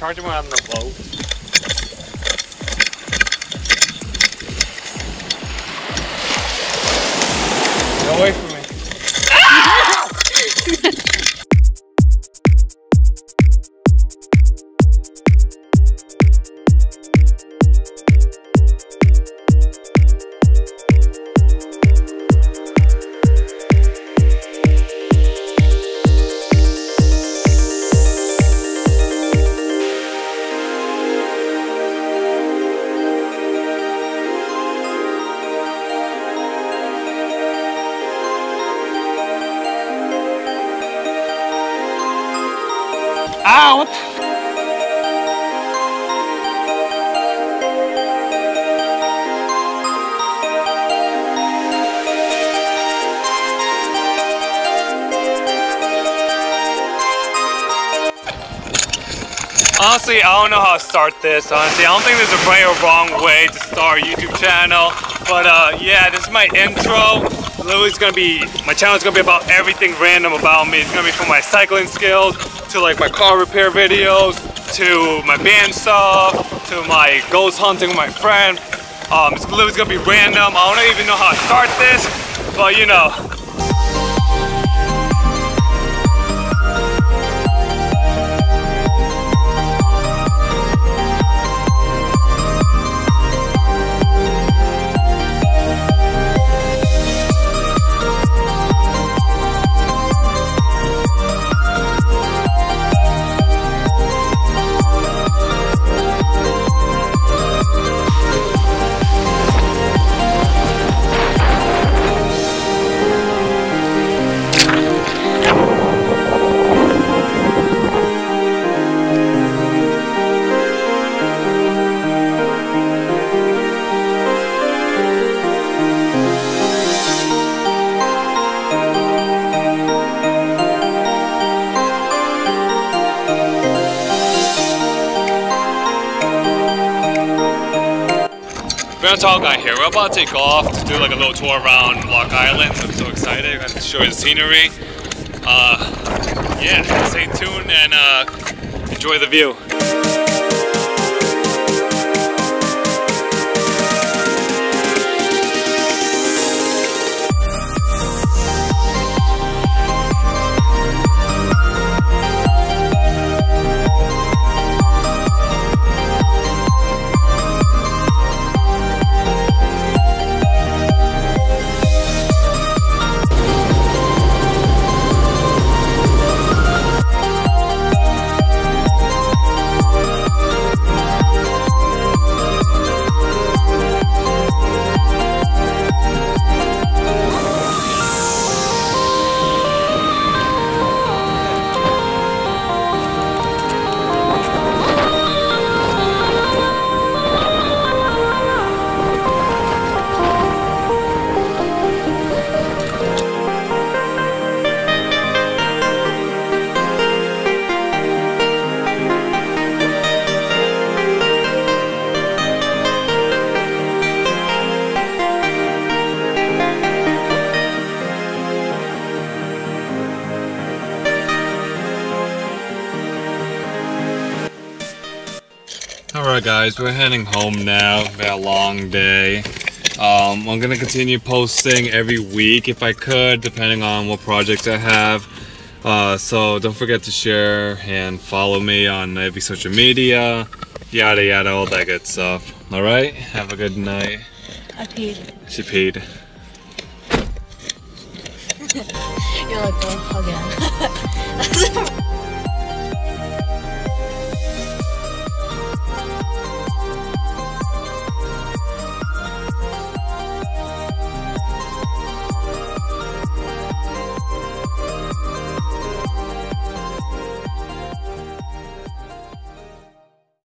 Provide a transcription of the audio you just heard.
charge him on the boat. Get away from the? Honestly, I don't know how to start this. Honestly, I don't think there's a right or wrong way to start a YouTube channel. But uh, yeah, this is my intro. It's gonna be my channel is gonna be about everything random about me. It's gonna be from my cycling skills to like my car repair videos to my band stuff to my ghost hunting with my friend. Um, it's literally gonna be random. I don't even know how to start this, but you know, We're Guy here. We're about to take off to do like a little tour around Block Island. I'm so excited. I'm gonna show you the scenery. Uh, yeah, stay tuned and uh, enjoy the view. Alright guys, we're heading home now. Been a long day. Um, I'm gonna continue posting every week if I could, depending on what projects I have. Uh, so don't forget to share and follow me on every social media, yada yada, all that good stuff. Alright, have a good night. I peed. She peed. You're like, oh, again.